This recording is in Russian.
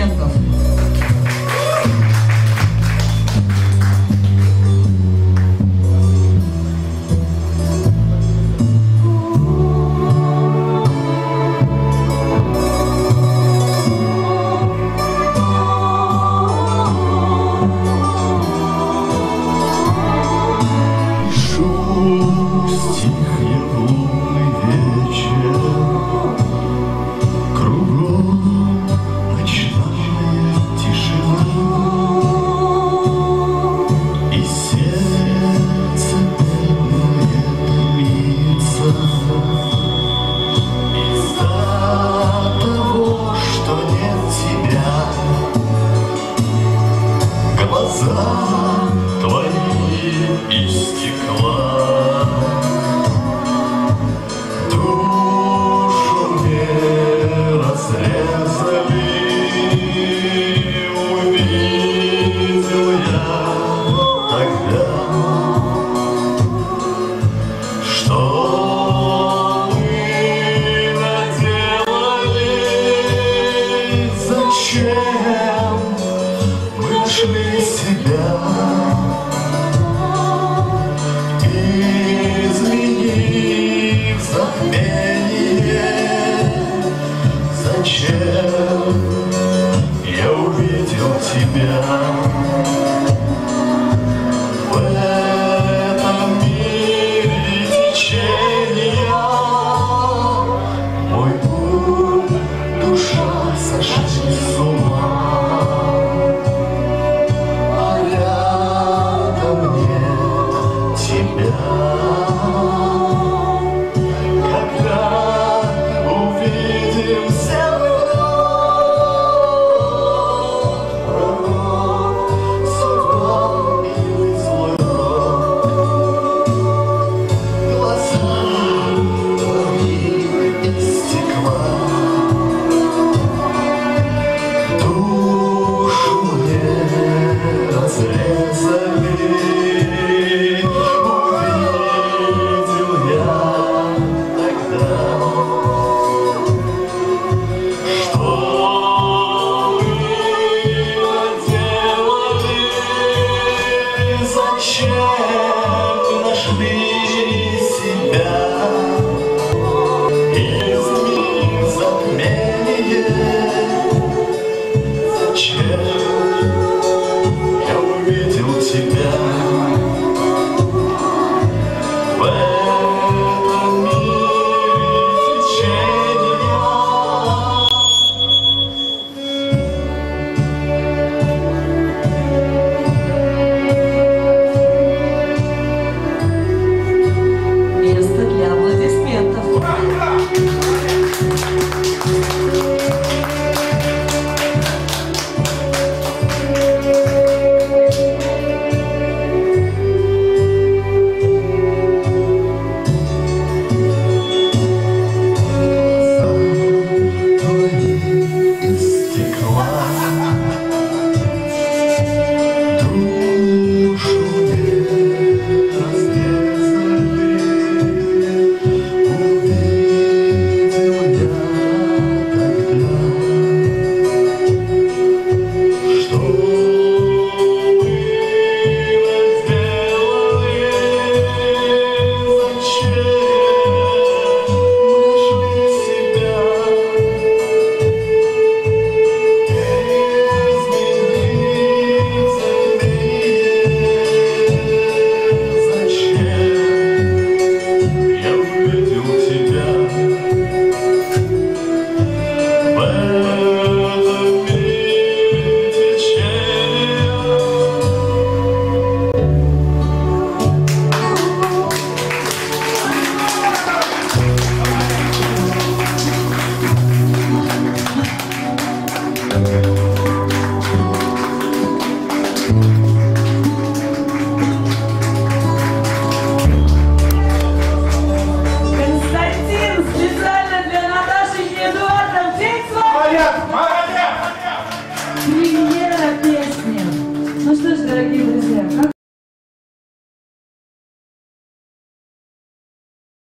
やんか。глаза твои из стекла. Yeah.